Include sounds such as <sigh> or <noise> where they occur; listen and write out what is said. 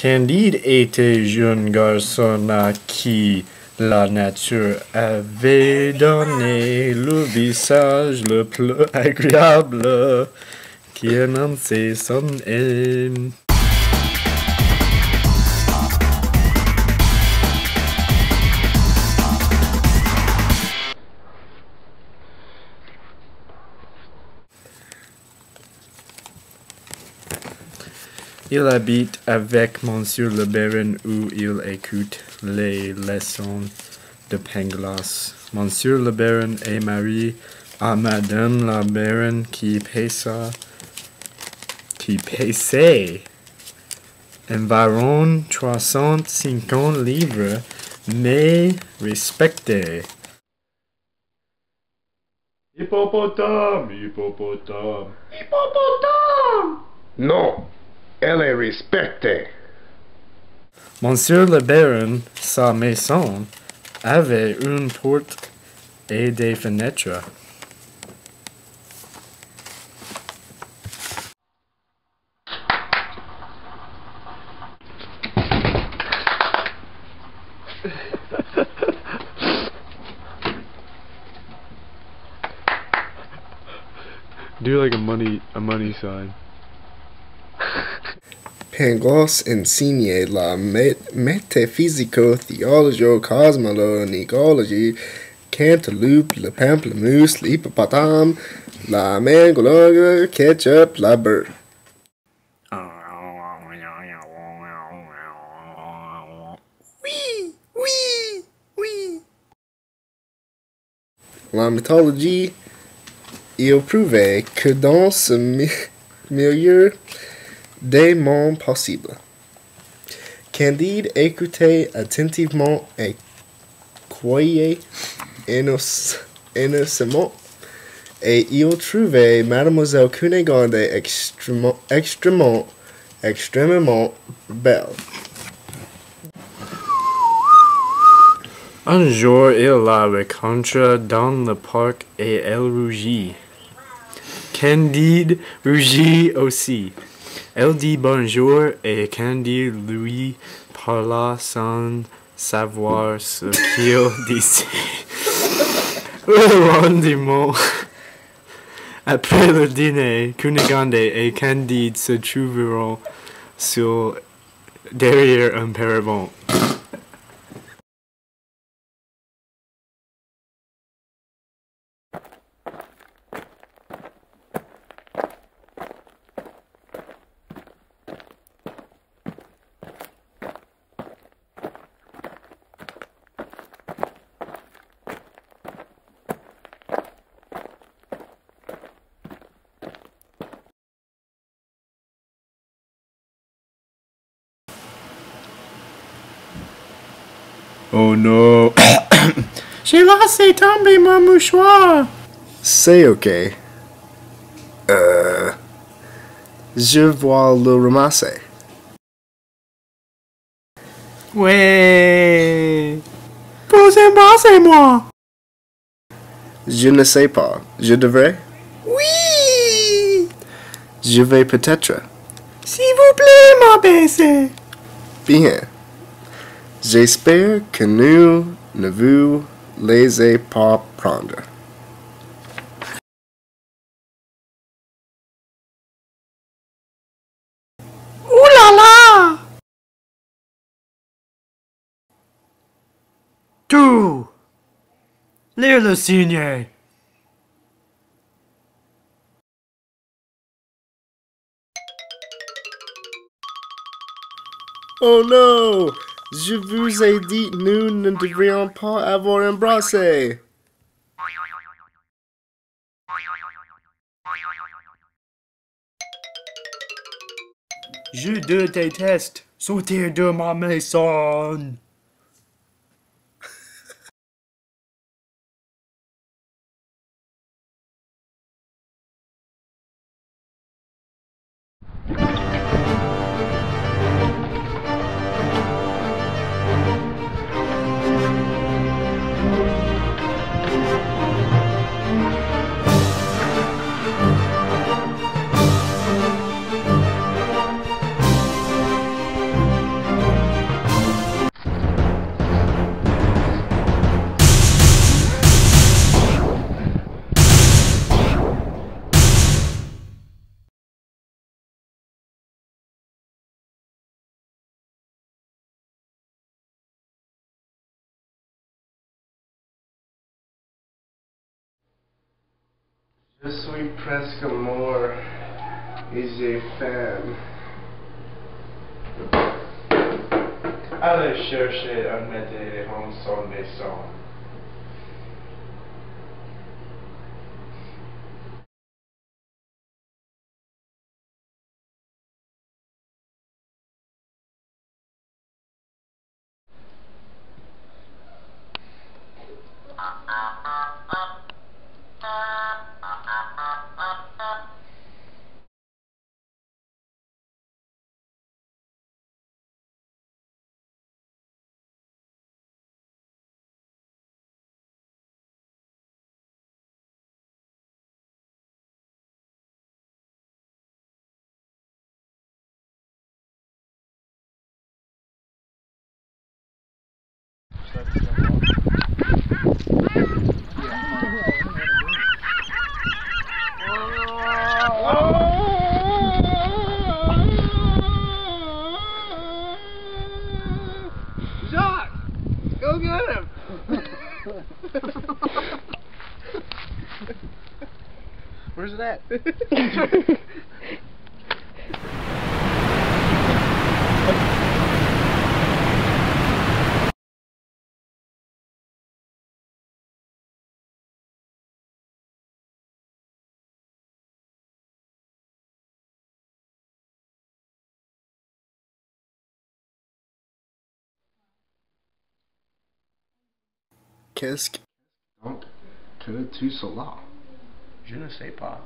Candide était jeune garçon à qui la nature avait donné le visage le plus agréable qui annonçait son aime. Il habite avec Monsieur le Baron où il écoute les leçons de Pangloss. Monsieur le Baron est marié à Madame la Baronne qui pesa, qui pesait environ 350 livres, mais respectée. Hippopotame, hippopotame. Non, elle est respectée. Monsieur le Baron, sa maison, avait une porte et des fenêtres. Do like a money a money sign. Pangloss enseignait la mé- métaphysico-théologie-cosmologie, cantaloupe, le pamplemousse, l'hippopotame, la mangue, ketchup, la beurre. Oui, oui, oui. La mythologie, il prouvait que dans ce mi- milieu des mondes possibles, Candide écoutait attentivement et innoc- innocemment, et il trouvait Mademoiselle Cunégonde extrêmement, extrêmement, extrêmement belle. Un jour, il la rencontre dans le parc et elle rougit. Candide rougit aussi. Elle dit bonjour et Candide lui parla sans savoir ce qu'il <laughs> disait. Le lendemain, après le dîner, Cunégonde et Candide se trouveront sur derrière un paravent. Oh no. <coughs> J'ai laissé tomber mon mouchoir. C'est ok. Euh, je vais le ramasser. Ouais. Vous embrassez-moi. Je ne sais pas. Je devrais? Oui. Je vais peut-être. S'il vous plaît, m'abaissez. Bien. J'espère que nous ne vous laissez pas prendre. Ouh là là. Tout. Lire le signe. Oh non! Je vous ai dit, nous ne devrions pas avoir embrassé. Je te déteste. Sortir de ma maison. Je suis presque mort et j'ai faim. Allez chercher un médaillon son maison. Where's it at? Qu'est-ce que... Donc, que tu cela? Je ne sais pas.